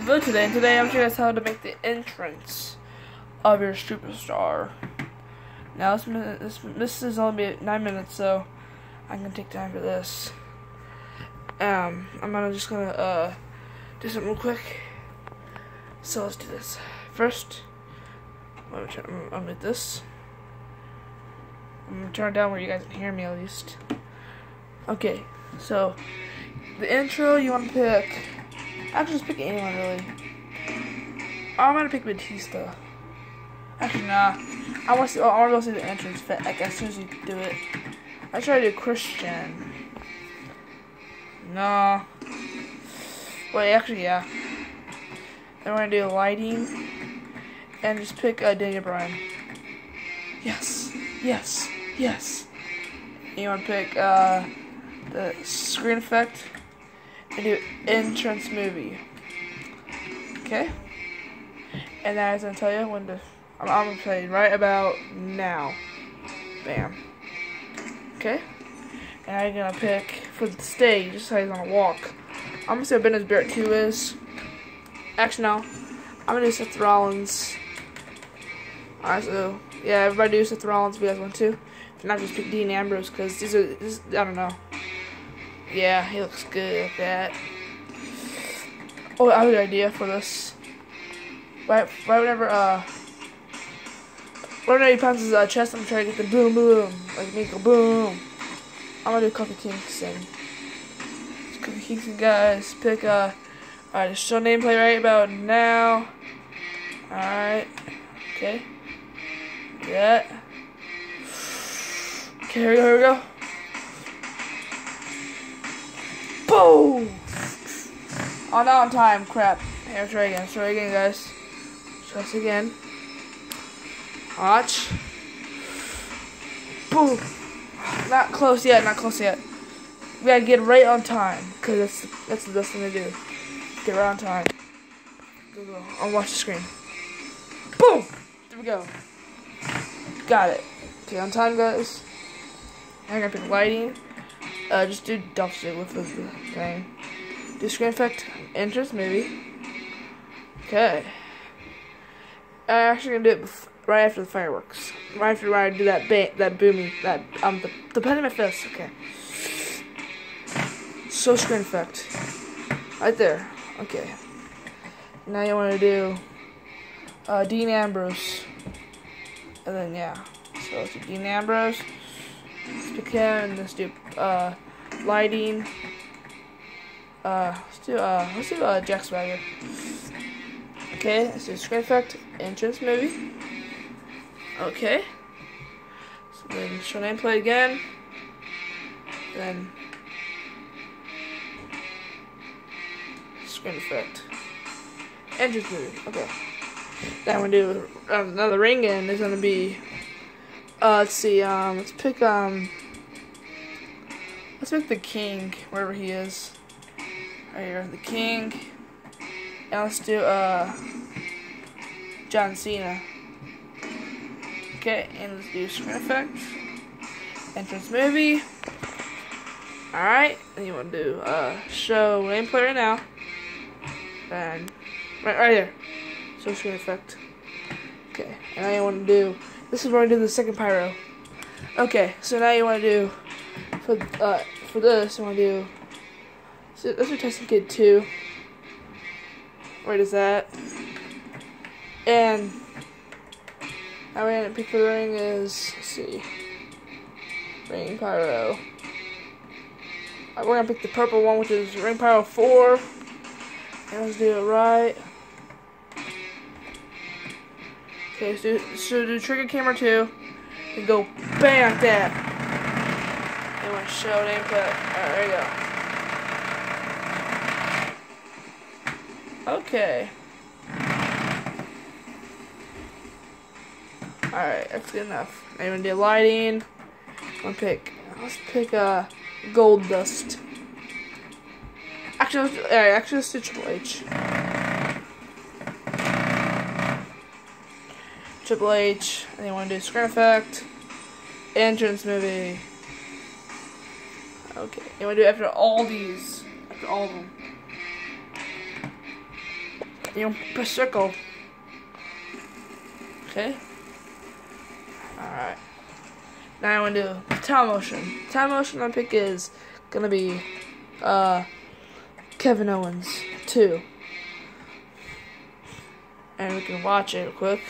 video today, and today I'm showing you guys how to make the entrance of your superstar. Now this, this, this is only 9 minutes, so I'm gonna take time for this. Um, I'm gonna just gonna uh, do something real quick. So let's do this. First, I'm gonna unmute this. I'm gonna turn it down where you guys can hear me at least. Okay, so the intro you want to pick. Actually, just pick anyone really. I'm gonna pick Batista. Actually, nah. I want to see. Oh, I want to go see the entrance. Like as soon as you do it, I try to do Christian. No. Wait, actually, yeah. Then we're gonna do lighting, and just pick uh, Daniel Bryan. Yes, yes, yes. You want to pick uh, the screen effect and do entrance movie. Okay. And then I was gonna tell you when to. I'm, gonna play right about now. Bam. Okay. And I'm gonna pick for the stage, just how he's gonna walk. I'm gonna say what Ben's Barrett 2 is. Actually, no. I'm gonna do Seth Rollins. Alright, so, yeah, everybody do Seth Rollins if you guys want to. Not, just pick Dean Ambrose, because these are, this, I don't know. Yeah, he looks good at that. Oh, I have an idea for this. Right, right whenever, uh, whenever he pounds his uh, chest, I'm trying to get the boom boom. Like, make a boom. I'm gonna do Kofi Kingston. Kofi Kingston, guys. Pick, uh, alright, show nameplate right about now. Alright. Okay. Yeah. Okay, here we go, here we go. Boom! Oh, not on time. Crap. Here, try again. Try again, guys. Try again. Watch. Boom. Not close yet. Not close yet. We gotta get right on time. Because that's, that's the best thing to do. Get right on time. Go, go. I'll watch the screen. Boom! There we go. Got it. Okay, on time, guys. I'm gonna pick lighting. Uh, just do Ziggler for the thing. Do screen effect, entrance maybe. Okay. I'm actually gonna do it right after the fireworks. Right after I do that ba that booming, that um the the pen in my fist. Okay. So screen effect, right there. Okay. Now you want to do uh, Dean Ambrose, and then yeah. So Dean Ambrose. Let's and let's do uh, lighting. Uh, let's do uh, let's do uh, Jack Swagger. Okay, let's do screen effect, entrance movie. Okay. So then show play again. Then screen effect, entrance movie. Okay. Then I'm do another ring in is gonna be uh, let's see, um, let's pick, um, let's make the king, wherever he is. Right here, the king. And let's do, uh, John Cena. Okay, and let's do screen effect. Entrance movie. Alright, and you want to do, uh, show nameplate right now. And, right, right here. So screen effect. Okay, and now you want to do this is where I do the second pyro. Okay, so now you want to do for uh for this want to do. So this is testing kid two. Where is that? And now we're gonna pick for the ring is let's see, ring pyro. Right, we're gonna pick the purple one, which is ring pyro four. And let's do it right. Okay, so, so do trigger camera two, and go bang that. And we're show nameplate. Alright, there you go. Okay. Alright, that's good enough. Want to do lighting. I'm gonna pick, let's pick uh, gold dust. Actually, let's, actually let's do Triple H. Triple H, want to do screen effect, entrance movie. Okay, you want to do after all these, after all of them. You know, press circle. Okay. Alright. Now I want to do time motion. Time motion I pick is gonna be uh Kevin Owens 2. And we can watch it real quick.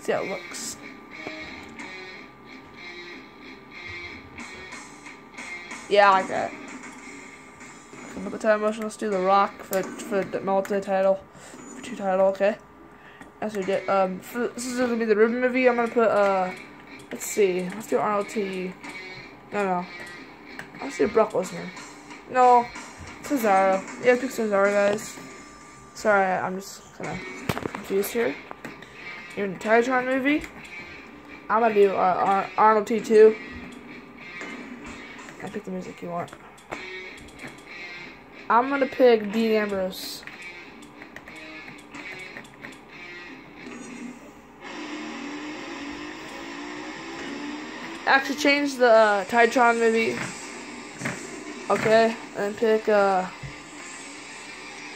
See how it looks. Yeah, I like that. Come the time motion. Let's do the Rock for for the multi-title, for two title. Okay. As we did. Um, for, this is gonna be the Ruben movie. I'm gonna put uh, let's see. Let's do Arnold T. No, no. Let's do Brock Lesnar. No, Cesaro. Yeah, pick Cesaro, guys. Sorry, I'm just kind of confused here. You're in the Titantron movie. I'm gonna do uh, Ar Arnold T2. I pick the music you want. I'm gonna pick Dean Ambrose. Actually, change the uh, Titantron movie. Okay, and pick uh,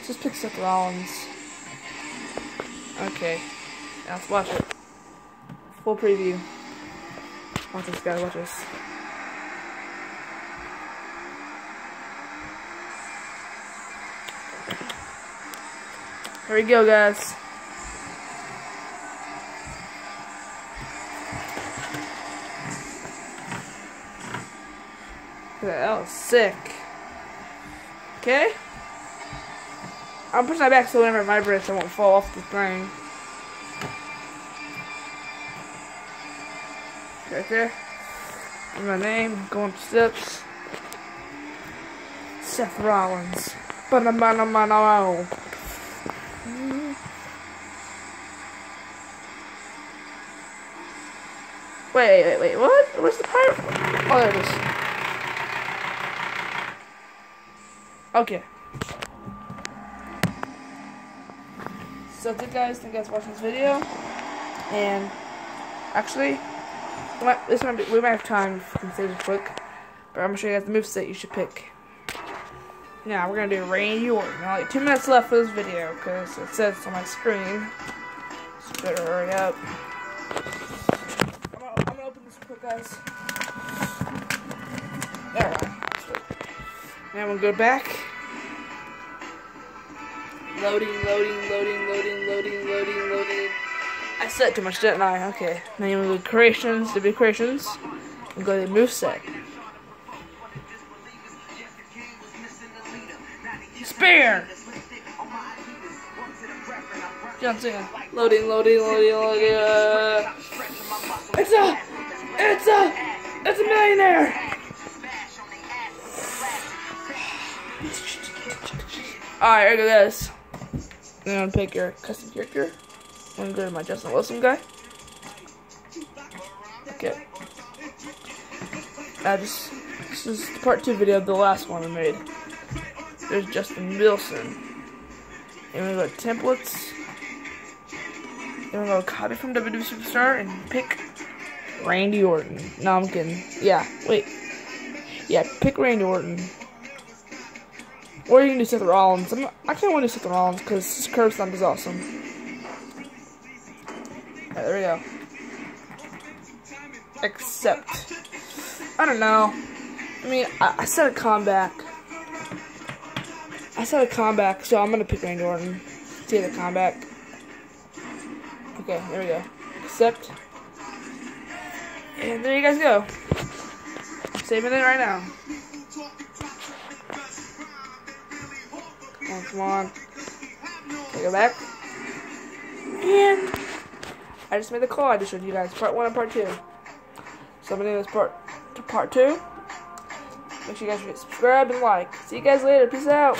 just pick Seth Rollins. Okay, now let's watch it. Full preview. Watch this, guys. Watch this. Here we go, guys. That was sick. Okay. I'm pushing that back so whenever it vibrates, I won't fall off the thing. Right there. My name, going up steps. Seth Rollins. Ba-na-ba-na-ba-na-ba. Wait, wait, wait, what? Where's the pirate? Oh, there it is. Okay. So that's guys, thank you guys for watching this video. And actually, we might, this might be, we might have time save it quick. But I'm gonna show you guys the moveset you should pick. Now we're gonna do Randy Orton. Now, like two minutes left for this video because it says on my screen. So better hurry up. I'm gonna, I'm gonna open this quick, guys. There we go. Now we'll go back. Loading, loading, loading, loading, loading, loading, loading. I said too much, didn't I? Okay. Now you go to creations, to be creations, and go to moveset. Spear! John Cena. Loading, loading, loading, loading. Uh, it's a, it's a, it's a millionaire. Alright, here it is. I'm gonna pick your custom character. I'm gonna go to my Justin Wilson guy. Okay. I just this is the part two video of the last one I made. There's Justin Wilson. And we go to templates. Then we go copy from WWE Superstar and pick Randy Orton. No, I'm kidding. Yeah, wait. Yeah, pick Randy Orton. Or you can do Seth Rollins. I'm I can't want to do Seth Rollins because his Curb Stomp is awesome. There we go. Except, I don't know. I mean, I, I said a comeback. I said a comeback, so I'm gonna pick Randy Orton. See the comeback. Okay, there we go. Accept. And there you guys go. I'm saving it right now. Come on, come on. Take it back. And I just made the call I just showed you guys. Part one and part two. So I'm gonna do this part to part two. Make sure you guys subscribe and like. See you guys later. Peace out.